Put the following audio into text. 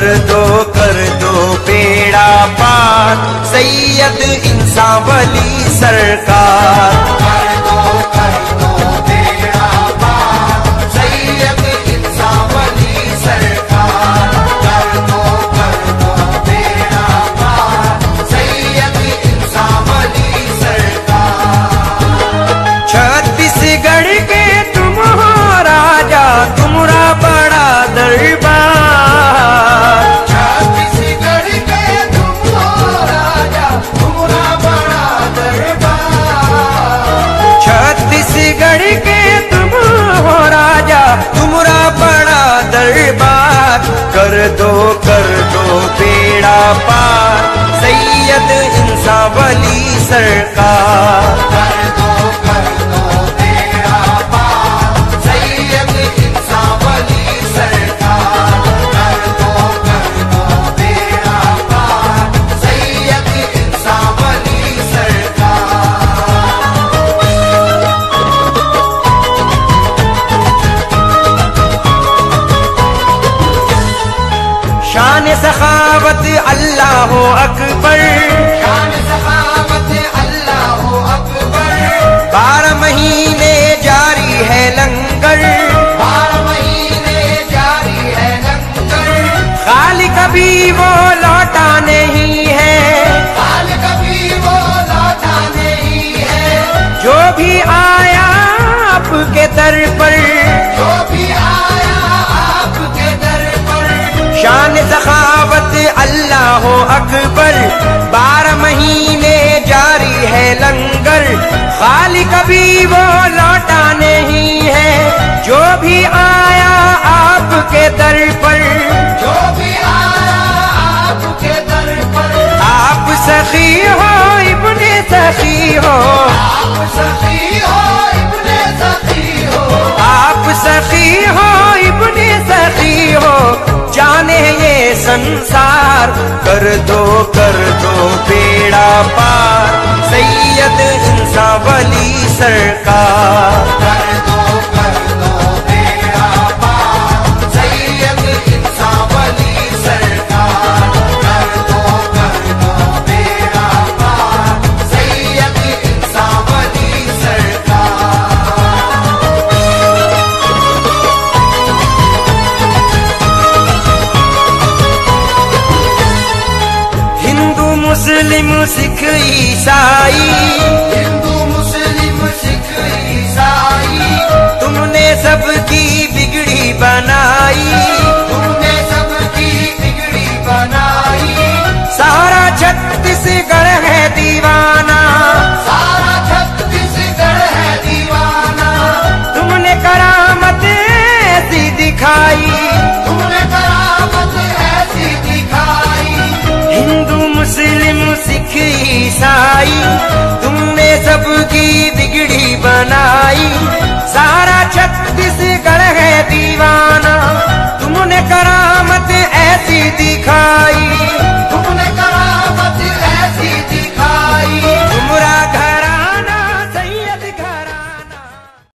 کر دو کر دو بیڑا پار سید انسان ولی سرکار دو کر دو بیڑا پار سید انسان ولی سرکار۔ سخاوت اللہ اکبر۔ شان سخاوت اللہ اکبر۔ بارہ مہینے جاری ہے لنگر۔ بارہ مہینے جاری ہے لنگر۔ خالی کبھی وہ لوٹا نہیں ہے۔ حال کبھی وہ لوٹا نہیں ہے۔ جو بھی آیا آپ کے در اللہ اکبر بارہ مہینے جاری ہے لنگر۔ خالی کبھی وہ لوٹا نہیں ہے۔ جو بھی آیا آپ کے در پر۔ جو بھی آیا آپ کے در پر۔ آپ سخی ہو ابن سخی ہو۔ آپ سخی ہو ابن سخی ہو۔ آپ سخی ہو سنسار کر دو کر دو بیڑا پار سید انسان ولی سرکار مسلم سکھ عیسائی سائی تم نے سب کی بگڑی بنائی۔ سارا چھتیس گڑھ ہے دیوانہ، تم نے کرامت ایسی دکھائی۔